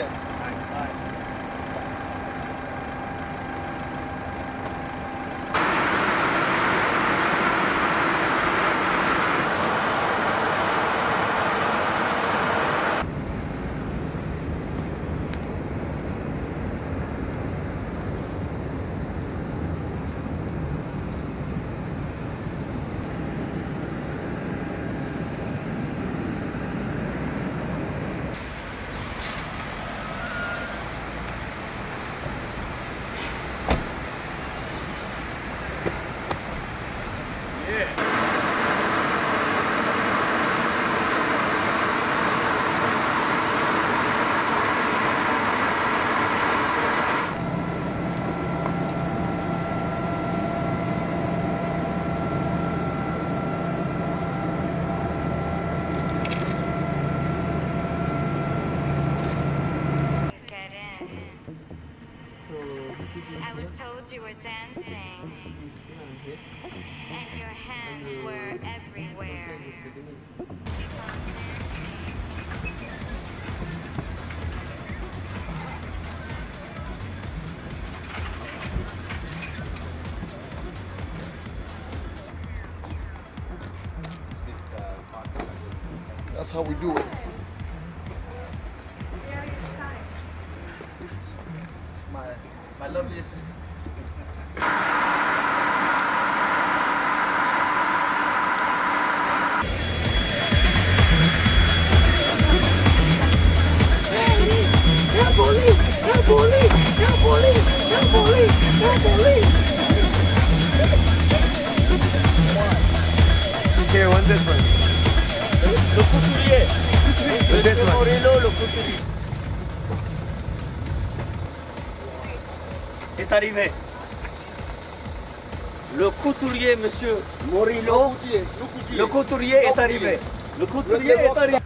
Gracias. I was told you were dancing, and your hands were everywhere. That's how we do it. Lovely assistant. Okay, one this one. Le couturier. With this Monsieur one. Morillo, le Est arrivé. Le couturier, monsieur Morillo. Le couturier est arrivé. Le couturier est arrivé.